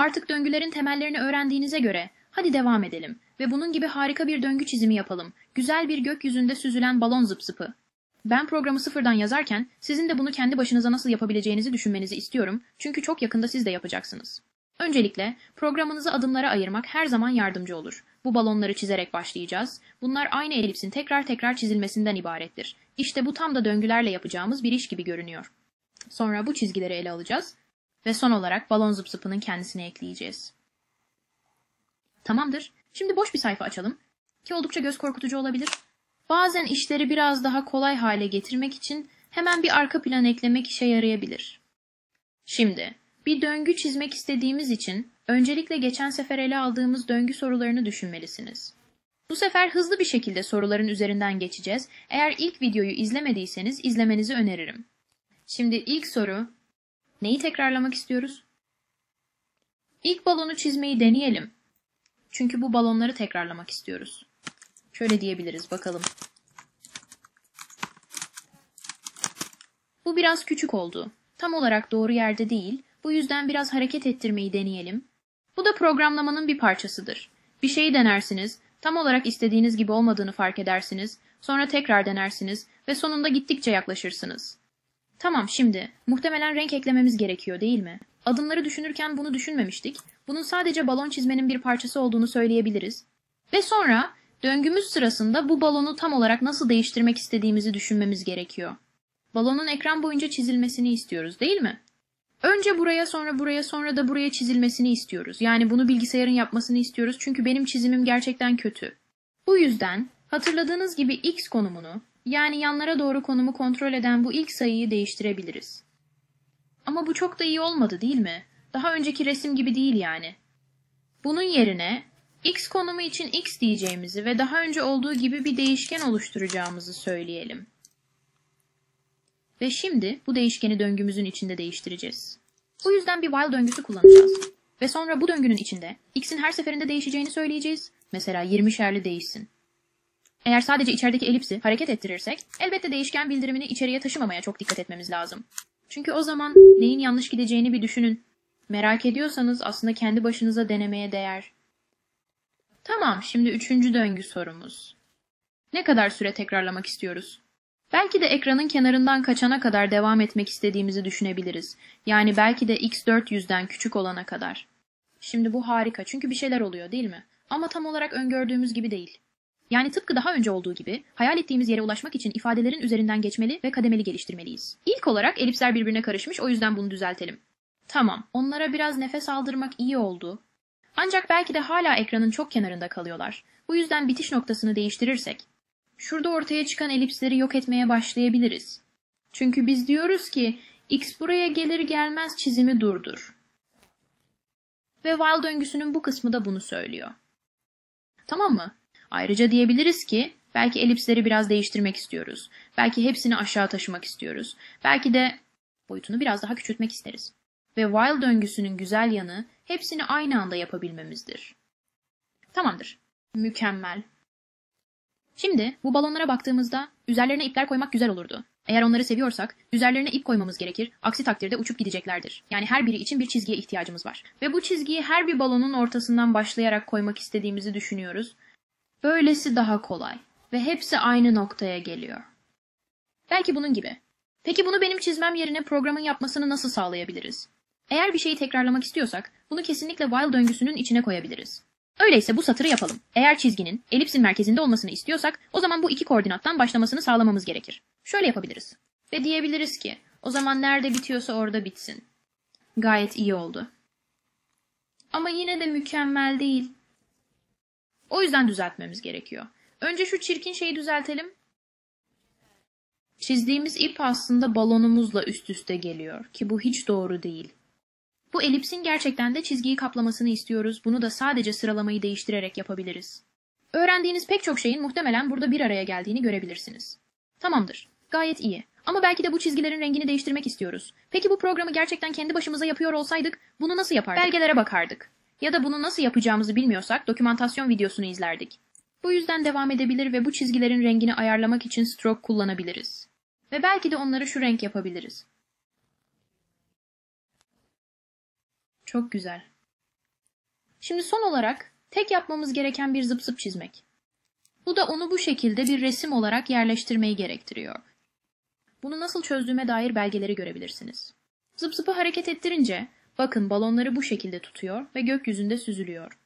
Artık döngülerin temellerini öğrendiğinize göre hadi devam edelim ve bunun gibi harika bir döngü çizimi yapalım. Güzel bir gökyüzünde süzülen balon zıp zıpı. Ben programı sıfırdan yazarken sizin de bunu kendi başınıza nasıl yapabileceğinizi düşünmenizi istiyorum çünkü çok yakında siz de yapacaksınız. Öncelikle programınızı adımlara ayırmak her zaman yardımcı olur. Bu balonları çizerek başlayacağız. Bunlar aynı elipsin tekrar tekrar çizilmesinden ibarettir. İşte bu tam da döngülerle yapacağımız bir iş gibi görünüyor. Sonra bu çizgileri ele alacağız ve son olarak balon zıp zıpının kendisine ekleyeceğiz. Tamamdır. Şimdi boş bir sayfa açalım ki oldukça göz korkutucu olabilir. Bazen işleri biraz daha kolay hale getirmek için hemen bir arka plan eklemek işe yarayabilir. Şimdi bir döngü çizmek istediğimiz için öncelikle geçen sefer ele aldığımız döngü sorularını düşünmelisiniz. Bu sefer hızlı bir şekilde soruların üzerinden geçeceğiz. Eğer ilk videoyu izlemediyseniz izlemenizi öneririm. Şimdi ilk soru, neyi tekrarlamak istiyoruz? İlk balonu çizmeyi deneyelim. Çünkü bu balonları tekrarlamak istiyoruz. Şöyle diyebiliriz bakalım. Bu biraz küçük oldu. Tam olarak doğru yerde değil. Bu yüzden biraz hareket ettirmeyi deneyelim. Bu da programlamanın bir parçasıdır. Bir şeyi denersiniz, tam olarak istediğiniz gibi olmadığını fark edersiniz, sonra tekrar denersiniz ve sonunda gittikçe yaklaşırsınız. Tamam şimdi, muhtemelen renk eklememiz gerekiyor değil mi? Adımları düşünürken bunu düşünmemiştik. Bunun sadece balon çizmenin bir parçası olduğunu söyleyebiliriz. Ve sonra döngümüz sırasında bu balonu tam olarak nasıl değiştirmek istediğimizi düşünmemiz gerekiyor. Balonun ekran boyunca çizilmesini istiyoruz değil mi? Önce buraya sonra buraya sonra da buraya çizilmesini istiyoruz. Yani bunu bilgisayarın yapmasını istiyoruz çünkü benim çizimim gerçekten kötü. Bu yüzden hatırladığınız gibi x konumunu yani yanlara doğru konumu kontrol eden bu ilk sayıyı değiştirebiliriz. Ama bu çok da iyi olmadı değil mi? Daha önceki resim gibi değil yani. Bunun yerine x konumu için x diyeceğimizi ve daha önce olduğu gibi bir değişken oluşturacağımızı söyleyelim. Ve şimdi bu değişkeni döngümüzün içinde değiştireceğiz. Bu yüzden bir while döngüsü kullanacağız. Ve sonra bu döngünün içinde x'in her seferinde değişeceğini söyleyeceğiz. Mesela 20'şerli değişsin. Eğer sadece içerideki elipsi hareket ettirirsek elbette değişken bildirimini içeriye taşımamaya çok dikkat etmemiz lazım. Çünkü o zaman neyin yanlış gideceğini bir düşünün. Merak ediyorsanız aslında kendi başınıza denemeye değer. Tamam, şimdi üçüncü döngü sorumuz. Ne kadar süre tekrarlamak istiyoruz? Belki de ekranın kenarından kaçana kadar devam etmek istediğimizi düşünebiliriz. Yani belki de x 400'den küçük olana kadar. Şimdi bu harika çünkü bir şeyler oluyor değil mi? Ama tam olarak öngördüğümüz gibi değil. Yani tıpkı daha önce olduğu gibi hayal ettiğimiz yere ulaşmak için ifadelerin üzerinden geçmeli ve kademeli geliştirmeliyiz. İlk olarak elipsler birbirine karışmış o yüzden bunu düzeltelim. Tamam, onlara biraz nefes aldırmak iyi oldu. Ancak belki de hala ekranın çok kenarında kalıyorlar. Bu yüzden bitiş noktasını değiştirirsek, şurada ortaya çıkan elipsleri yok etmeye başlayabiliriz. Çünkü biz diyoruz ki x buraya gelir gelmez çizimi durdur. Ve while döngüsünün bu kısmı da bunu söylüyor. Tamam mı? Ayrıca diyebiliriz ki belki elipsleri biraz değiştirmek istiyoruz. Belki hepsini aşağı taşımak istiyoruz. Belki de boyutunu biraz daha küçültmek isteriz. Ve while döngüsünün güzel yanı hepsini aynı anda yapabilmemizdir. Tamamdır. Mükemmel. Şimdi bu balonlara baktığımızda üzerlerine ipler koymak güzel olurdu. Eğer onları seviyorsak üzerlerine ip koymamız gerekir. Aksi takdirde uçup gideceklerdir. Yani her biri için bir çizgiye ihtiyacımız var. Ve bu çizgiyi her bir balonun ortasından başlayarak koymak istediğimizi düşünüyoruz. Böylesi daha kolay ve hepsi aynı noktaya geliyor. Belki bunun gibi. Peki bunu benim çizmem yerine programın yapmasını nasıl sağlayabiliriz? Eğer bir şeyi tekrarlamak istiyorsak bunu kesinlikle while döngüsünün içine koyabiliriz. Öyleyse bu satırı yapalım. Eğer çizginin elipsin merkezinde olmasını istiyorsak o zaman bu iki koordinattan başlamasını sağlamamız gerekir. Şöyle yapabiliriz. Ve diyebiliriz ki o zaman nerede bitiyorsa orada bitsin. Gayet iyi oldu. Ama yine de mükemmel değil. O yüzden düzeltmemiz gerekiyor. Önce şu çirkin şeyi düzeltelim. Çizdiğimiz ip aslında balonumuzla üst üste geliyor ki bu hiç doğru değil. Bu elipsin gerçekten de çizgiyi kaplamasını istiyoruz. Bunu da sadece sıralamayı değiştirerek yapabiliriz. Öğrendiğiniz pek çok şeyin muhtemelen burada bir araya geldiğini görebilirsiniz. Tamamdır. Gayet iyi. Ama belki de bu çizgilerin rengini değiştirmek istiyoruz. Peki bu programı gerçekten kendi başımıza yapıyor olsaydık bunu nasıl yapardık? Belgelere bakardık. Ya da bunu nasıl yapacağımızı bilmiyorsak dokümantasyon videosunu izlerdik. Bu yüzden devam edebilir ve bu çizgilerin rengini ayarlamak için stroke kullanabiliriz. Ve belki de onları şu renk yapabiliriz. Çok güzel. Şimdi son olarak tek yapmamız gereken bir zıp zıp çizmek. Bu da onu bu şekilde bir resim olarak yerleştirmeyi gerektiriyor. Bunu nasıl çözdüğüme dair belgeleri görebilirsiniz. Zıp zıpı hareket ettirince bakın balonları bu şekilde tutuyor ve gökyüzünde süzülüyor.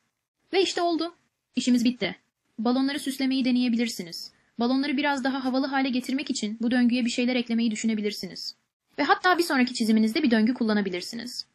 Ve işte oldu. İşimiz bitti. Balonları süslemeyi deneyebilirsiniz. Balonları biraz daha havalı hale getirmek için bu döngüye bir şeyler eklemeyi düşünebilirsiniz. Ve hatta bir sonraki çiziminizde bir döngü kullanabilirsiniz.